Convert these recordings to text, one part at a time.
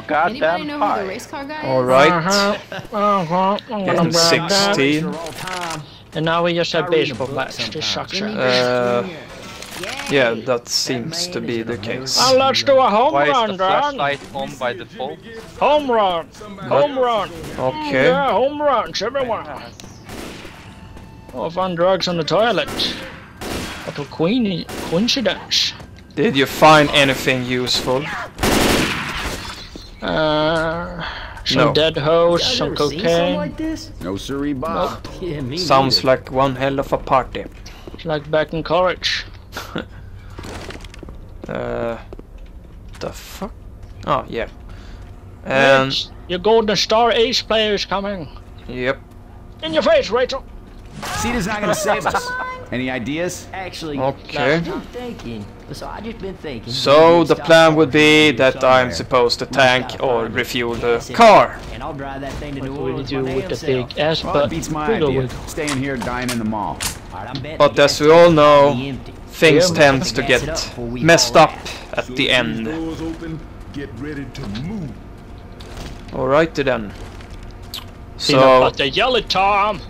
so Anybody goddamn know who the race car guy is? Alright. Uh-huh. Uh-huh. I'm gonna Getting grab that. 16. And now we just have Start reading a baseball bats. This sometime. sucks. Uh, Grant Jr. yeah, that seems to be the case. Well, let's do a home Why is run, the Dan. flashlight on by default? Home run. Home run. Okay. Yeah, home runs, everyone. Oh, fun drugs on the toilet. What a queen coincidence. Did you find anything useful? Uh, some No. dead hose, some ever seen something cocaine. like this? No siree, Bob. Yeah, me Sounds neither. like one hell of a party. It's like back in college. Uh, the fuck? Oh, yeah. And, Rich, your Golden Star Ace player is coming. yep. In your face, Rachel. Cedar's not gonna save us. Any ideas? Actually, Okay. I'm thinking. So I just been thinking. So the plan would be somewhere. that I'm supposed to tank or refuel the car. And I'll drive that thing to New What will you Orleans do my with the big ass Well, butt? beats my idea. with- Staying here, dying in the mall. All right, I'm betting But as we all know. Things Yeah, tends to get it up before we messed up at the end. Doors open. Get ready to move. Alrighty then. Peanut So, the yellow Tom.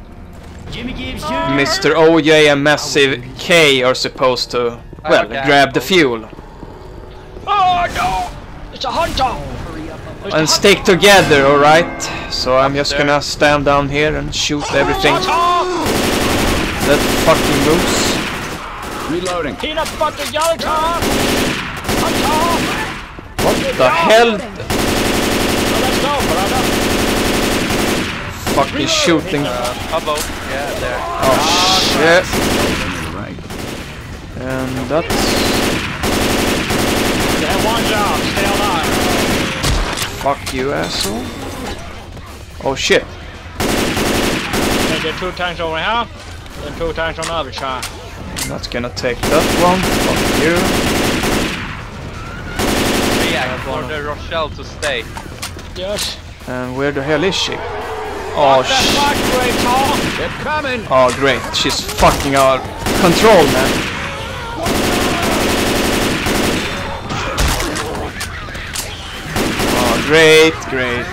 Jimmy Gibbs Jr. Mr. OJ and Massive K are supposed to, well, Okay. grab the fuel. Oh no! It's a hunter! And stick together, alright? So I'm just gonna stand down here and shoot everything hunter! that fucking moves. Reloading. Peanut butter jelly, Tom! Hunter! What the hell? Well, let's go, brother. Fucking shooting. Uh. Yeah, there. Oh shit. You're right. And that's... You have one job, stay alive. Fuck you, asshole. Oh shit. And there are two tanks over here, and two tanks on the other side. I'm not gonna take that one. Fuck you. React for the Rochelle to stay. Yes. And where the hell is she? Oh shit. great, They're coming. Oh great, she's fucking out control, man. Oh great, great.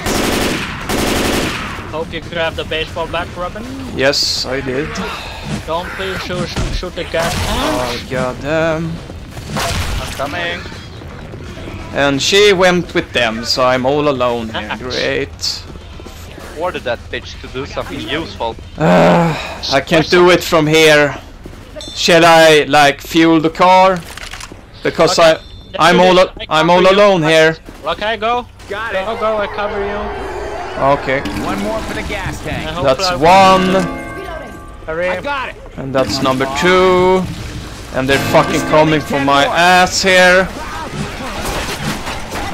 Hope you grab the baseball bat, Robin. Yes, I did. Don't please shoot, shoot the gas. Oh goddamn. I'm coming. And she went with them, so I'm all alone here. Great. Ordered that bitch to do something useful. Ah, I can't do it from here. Shall I like fuel the car? Because Okay, I, I'm all, I I'm cover all you. alone here. Okay, go. Got Go, it. go, I cover you. Okay, One more for the gas tank. that's one, Hurry. Got it. and that's number two, and they're fucking coming for my ass here.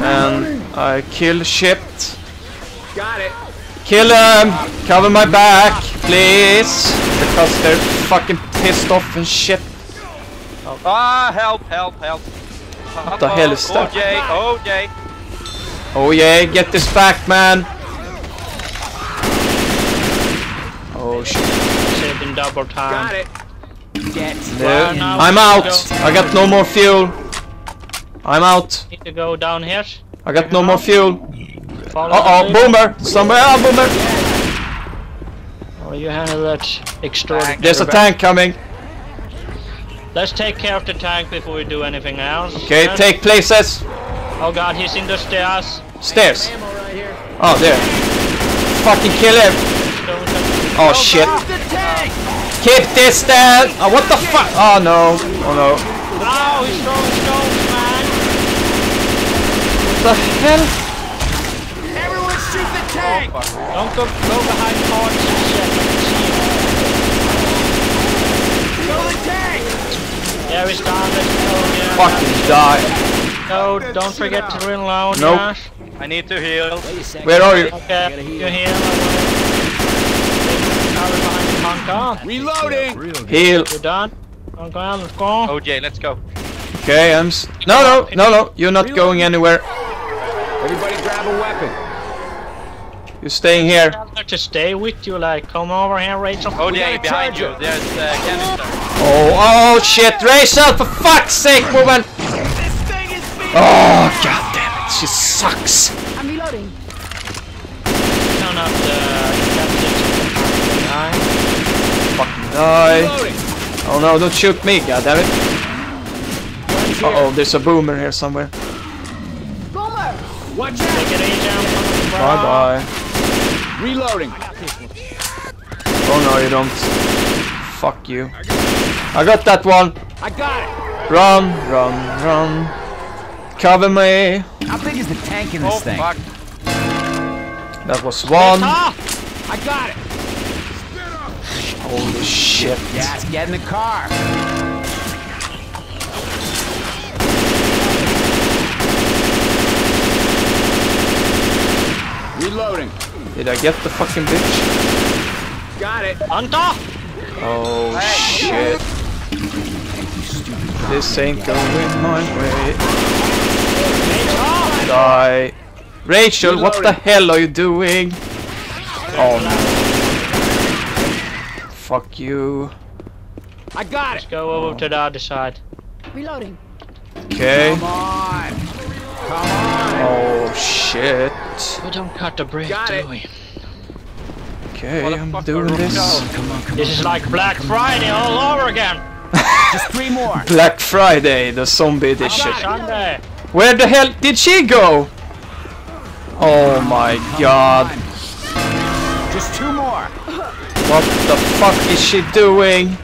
And I kill shit. Got it. Kill him! Cover my back, please! Because they're fucking pissed off and shit. Ah, help, help, help. What the hell is that? OJ, OJ. Oh yeah, get this back, man! Oh shit. Saved in double time. Got it. Get. No, now I'm out! go. I got no more fuel. I'm out. Need to go down here. I got no more fuel. Follow Uh oh, boomer! Somewhere, ah, boomer! Oh, you handle that extraordinary. There's a tank coming. Let's take care of the tank before we do anything else. Okay, And- take places. Oh god, he's in the stairs. Stairs. Oh, there. Fucking kill him. Don't touch- Oh shit. Keep this there. Oh, what the fuck? Oh no. Oh no. Oh, he's throwing stones, man. What the hell? Everyone shoot. Don't go, go behind cars and shit. Kill the tank. Yeah, he's down. Let's go. Yeah. Fucking die. No, don't forget to reload. Nope. Josh. I need to heal. Wait a second. Where are you? Okay, you're here. Now we're behind the. Reloading. Heal. You're done. Okay, let's go. OJ, let's go. Okay, I'm. S no, no, no, no. You're not going anywhere. You're staying here. to stay with you, like, come over here, Rachel. Oh, yeah, behind you. There's a canister. Oh, oh, shit, Rachel, for fuck's sake, woman! Oh, god damn it, she sucks. I'm reloading. Turn up the... Uh, fucking die. Oh no, don't shoot me, god damn it. Uh oh, there's a boomer here somewhere. Boomer! Watch out! Bye bye. Reloading. Oh no, you don't. Fuck you. I got that one. I got it. Run, run, run. Cover me. How big is the tank in this Oh thing? fuck. That was one. I got it. Holy shit. Yes, get in the car. Reloading. Did I get the fucking bitch? Got it. Anta! Oh shit. This ain't going my way. Die. Rachel, what the hell are you doing? Oh, oh no. Fuck you. I got it. Let's Go over to the other side. Reloading. Okay. Come on. Come on. Oh shit. We don't cut the bridge, Got do it. we? Okay, I'm Motherfucker, doing this. Come on, come This is like Black Friday all over again. Just three more. Black Friday, the zombie edition. Sunday. Where the hell did she go? Oh my god. Just two more. What the fuck is she doing?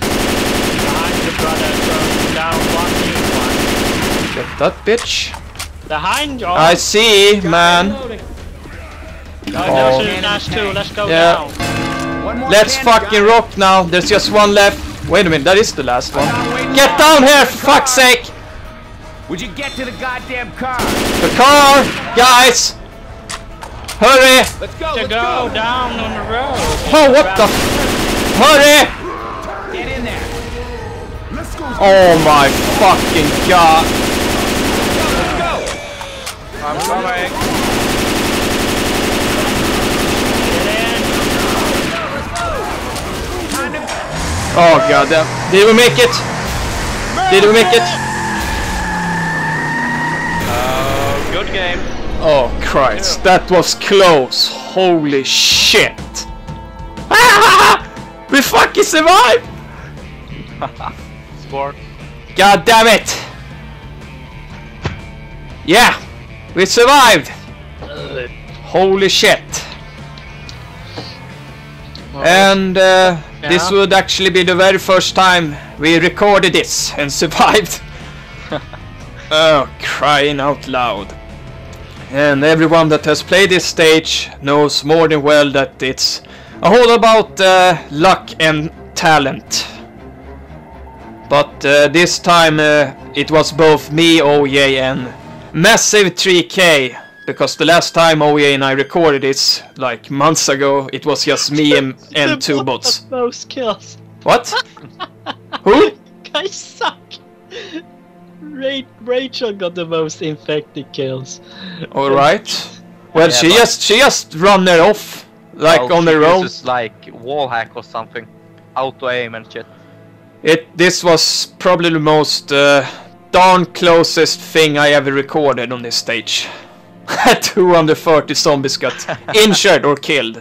Behind you, brother. Going down one knee, one. Get that bitch. Behind you. I see, man. No, Oh. there's two. Let's go Yeah. down. One more. Let's fucking Got rock now. There's just one left. Wait a minute, that is the last one. Get down here, for fuck's sake! Would you get to the goddamn car? The car! Guys! Hurry! Let's go. To Let's go go. down on the road. Oh, what the Hurry! Get in there. Let's go. Oh my fucking god! I'm coming. Get in. Time to Oh god damn. Did we make it? Did we make it? Uh, good game. Oh Christ, that was close. Holy shit. we fucking survived! Sport. God damn it! Yeah, we survived. Holy shit. And uh, this would actually be the very first time we recorded this and survived. oh, crying out loud. And everyone that has played this stage knows more than well that it's a whole about uh, luck and talent. But uh, this time uh, it was both me, OJ, and Massive 3K. Because the last time OJ and I recorded this, like months ago, it was just me and, and two bots. Most kills. What? Who? Guys suck. Ra- Rachel got the most infected kills. Alright. Well, Yeah, she but- just she just run there off, like Well, on she the road. uses like wall hack or something. Auto aim and shit. It this was probably the most uh, darn closest thing I ever recorded on this stage. 230 zombies got injured or killed.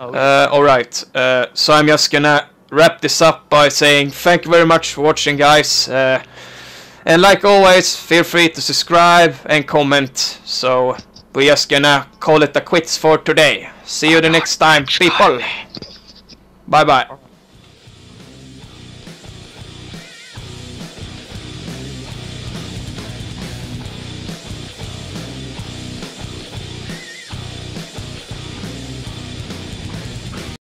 Oh. Uh, Alright, uh, so I'm just gonna wrap this up by saying thank you very much for watching guys. Uh, and like always, feel free to subscribe and comment. So we're just gonna call it a quits for today. See you the next time, people. Bye bye.